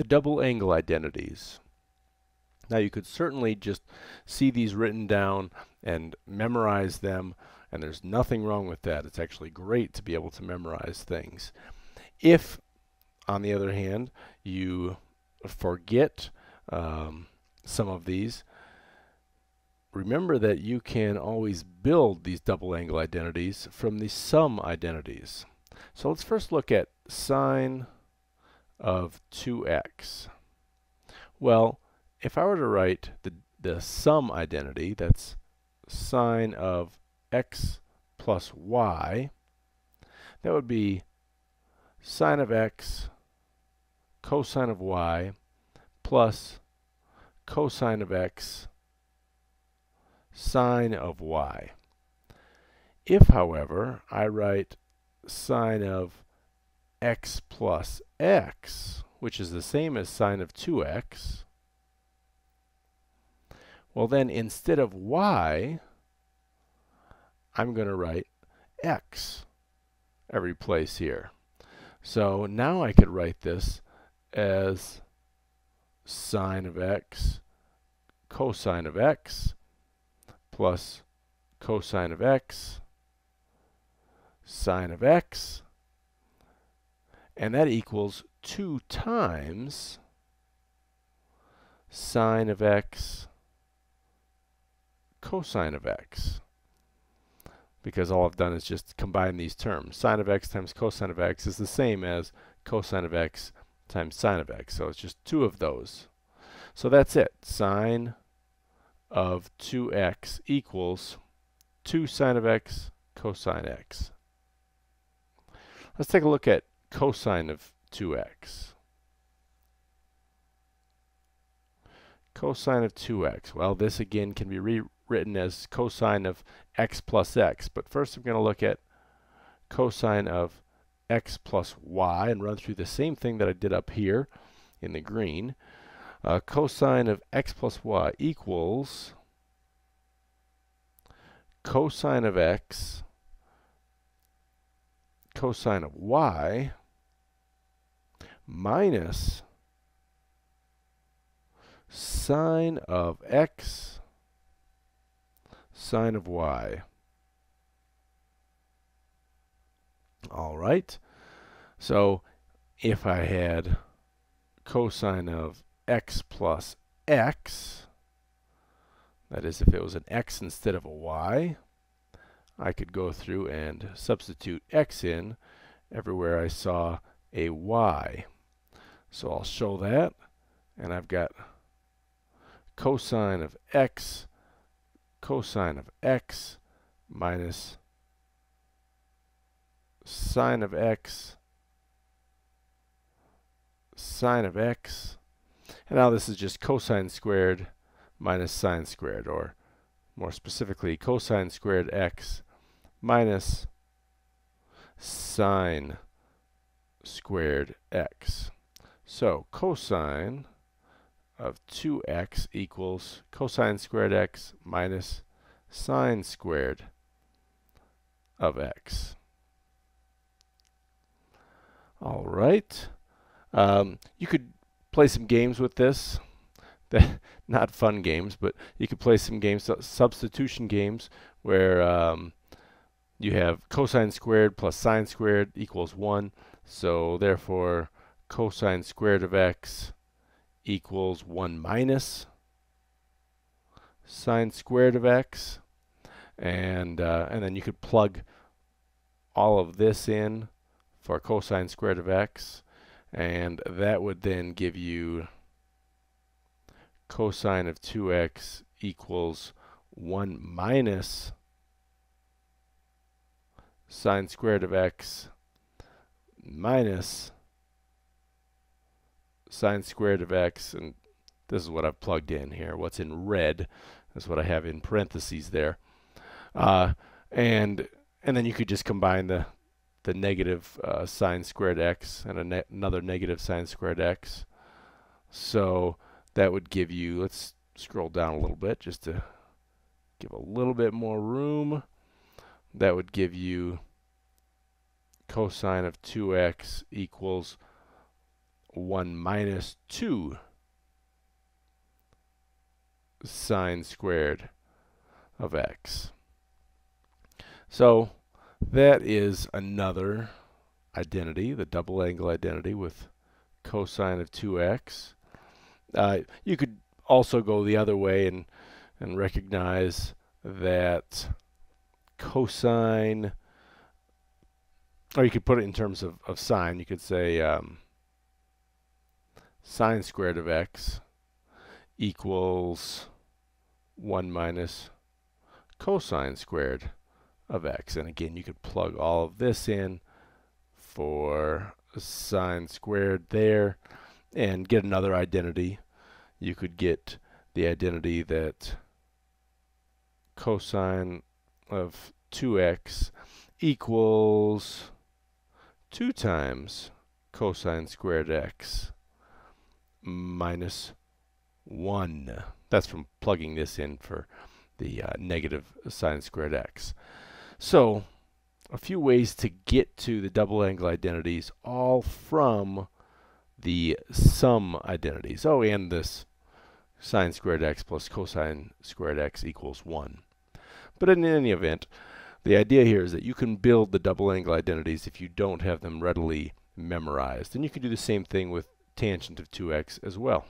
the double angle identities. Now you could certainly just see these written down and memorize them and there's nothing wrong with that. It's actually great to be able to memorize things. If, on the other hand, you forget um, some of these, remember that you can always build these double angle identities from the sum identities. So let's first look at sine of 2x. Well, if I were to write the, the sum identity, that's sine of x plus y, that would be sine of x cosine of y plus cosine of x sine of y. If, however, I write sine of x plus x, which is the same as sine of 2x, well then instead of y, I'm going to write x every place here. So now I could write this as sine of x cosine of x plus cosine of x sine of x and that equals 2 times sine of x cosine of x because all I've done is just combine these terms. Sine of x times cosine of x is the same as cosine of x times sine of x. So it's just two of those. So that's it. Sine of 2x equals 2 sine of x cosine x. Let's take a look at cosine of 2x. Cosine of 2x. Well, this again can be rewritten as cosine of x plus x. But first I'm going to look at cosine of x plus y and run through the same thing that I did up here in the green. Uh, cosine of x plus y equals cosine of x cosine of y minus sine of x sine of y. All right. So if I had cosine of x plus x, that is if it was an x instead of a y, I could go through and substitute x in everywhere I saw a y. So I'll show that, and I've got cosine of x cosine of x minus sine of x sine of x. And now this is just cosine squared minus sine squared or more specifically cosine squared x minus sine squared x so cosine of 2x equals cosine squared x minus sine squared of x. All right. Um, you could play some games with this. Not fun games, but you could play some games, substitution games, where um, you have cosine squared plus sine squared equals 1. So therefore, cosine squared of x equals 1 minus sine squared of x. And uh, and then you could plug all of this in for cosine squared of x. And that would then give you cosine of 2x equals 1 minus sine squared of x minus sine squared of x, and this is what I've plugged in here. What's in red is what I have in parentheses there. Uh, and and then you could just combine the the negative uh, sine squared x and ne another negative sine squared x. So that would give you, let's scroll down a little bit just to give a little bit more room. That would give you cosine of 2x equals 1 minus 2 sine squared of x. So that is another identity, the double angle identity with cosine of 2x. Uh, you could also go the other way and, and recognize that cosine, or you could put it in terms of, of sine. You could say um, sine squared of x equals 1 minus cosine squared of x. And again, you could plug all of this in for sine squared there and get another identity. You could get the identity that cosine of 2x equals 2 times cosine squared x minus 1. That's from plugging this in for the uh, negative sine squared x. So a few ways to get to the double angle identities all from the sum identities. Oh, and this sine squared x plus cosine squared x equals 1. But in any event, the idea here is that you can build the double angle identities if you don't have them readily memorized. And you can do the same thing with tangent of 2x as well.